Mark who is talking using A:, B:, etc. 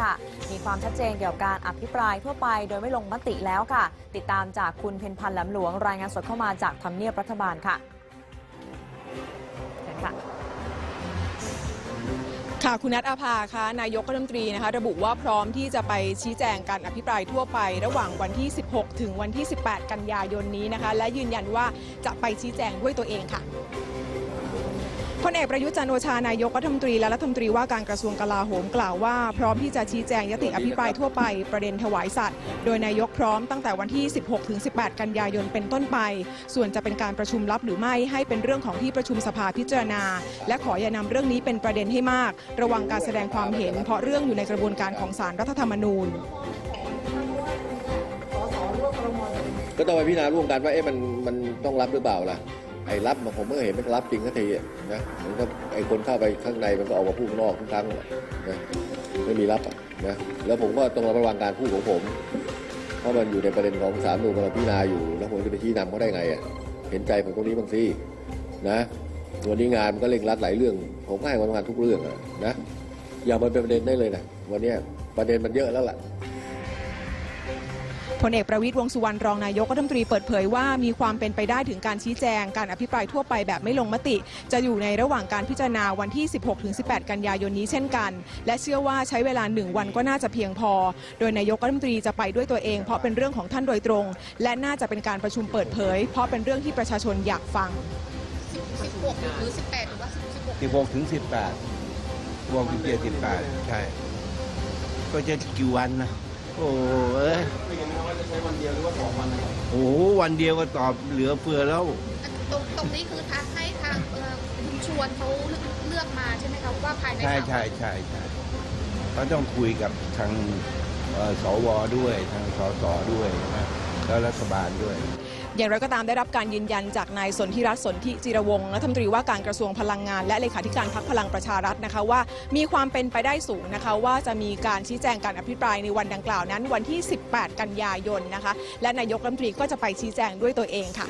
A: ค่ะ มีความชัดเจนเกี่ยวกับการอภิปรายทั่วไปโดยไม่ลงมติแล้วค่ะ ติดตามจากคุณเพนพันธ์แหลมหลวงรายงานสดเข้ามาจากทำเนียบรัฐบาลค่ะเชิญค่ะ
B: ค่ะคุณนัทอาภาคะนายกรัฐมนตรีนะคะระบุว่าพร้อมที่จะไปชี้แจงการอภิปรายทั่วไป ระหว่างวันที่ 16 ถึงวันที่ 18 กันยายนนี้นะคะ และยืนยันว่าจะไปชี้แจงด้วยตัวเองค่ะ พลเอกประยุทธ์จันโอชานายกรัฐมนตรีและรัฐมนตรีว่าการกระทรวงกลาโหมกล่าวว่า พร้อมที่จะชี้แจงยติอภิปรายทั่วไปประเด็นถวายสัตว์ โดยนายกพร้อมตั้งแต่วันที่ 16ถึง18 กันยายนเป็นต้นไป ส่วนจะเป็นการประชุมลับหรือไม่ให้เป็นเรื่องของที่ประชุมสภาพิจารณา และขออย่านำเรื่องนี้เป็นประเด็นให้มาก ระวังการแสดงความเห็น เพราะเรื่องอยู่ในกระบวนการของศาลรัฐธรรมนูญ
C: ก็ต้องไปพิจารณาร่วมกันว่าเอ๊ะมันมันต้องรับหรือเปล่าล่ะ ไอ้รับมันผมไม่เห็นมันรับจริงสักทีอะนะมันก็ไอ้คนเข้าไปข้างในมันก็ออกมาพูดข้างนอกทุกครั้งนะไม่มีรับนะแล้วผมก็ต้องระวังการพูดของผม เพราะมันอยู่ในประเด็นของสามนูกำลังพิจารณาอยู่ แล้วผมจะไปชี้นำเขาได้ไงอะเห็นใจผมตรงนี้บางสินะวันนี้งานมันก็เร่งรัดหลายเรื่อง ผมก็ให้ความสำคัญทุกเรื่องนะอย่ามันเป็นประเด็นได้เลยนะวันนี้ประเด็นมันเยอะแล้วล่ะ
B: พลเอกประวิตรวงสุวรรณรองนายกรัฐมนตรีเปิดเผยว่ามีความเป็นไปได้ถึงการชี้แจง การอภิปรายทั่วไปแบบไม่ลงมติ จะอยู่ในระหว่างการพิจารณาวันที่ 16-18 กันยายนนี้เช่นกัน และเชื่อว่าใช้เวลาหนึ่งวันก็น่าจะเพียงพอ โดยนายกรัฐมนตรีจะไปด้วยตัวเอง เพราะเป็นเรื่องของท่านโดยตรง และน่าจะเป็นการประชุมเปิดเผย เพราะเป็นเรื่องที่ประชาชนอยากฟัง
D: 16 หรือ 18 หรือว่า 16
E: สิบหกถึงสิบแปดวงสิบ เจ็ดสิบแปดใช่ก็จะกี่วันนะโอ้เอ้ยโอ้โหวันเดียวก็ตอบเหลือเฟือแล้ว
D: ตรงตรงนี้คือทางให้ทางเอ่อคุณชวนเขาเลือกมาใช่ไหมคะว่าภายใน
E: ใช่
D: สาม
E: ใช่ใช่ใช่ก็ต้องคุยกับทางเอ่อสวด้วย ทางสสด้วยนะแล้วรัฐบาลด้วย
B: อย่างไรก็ตามได้รับการยืนยันจากนายสนธิรัตน์สนธิจิรวงศ์รัฐมนตรีว่าการกระทรวงพลังงาน และเลขาธิการพักพลังประชารัฐนะคะว่า มีความเป็นไปได้สูงนะคะว่าจะมีการชี้แจงการอภิปรายในวันดังกล่าวนั้น วันที่ 18 กันยายนนะคะและนายกรัฐมนตรีก็จะไปชี้แจงด้วยตัวเองค่ะ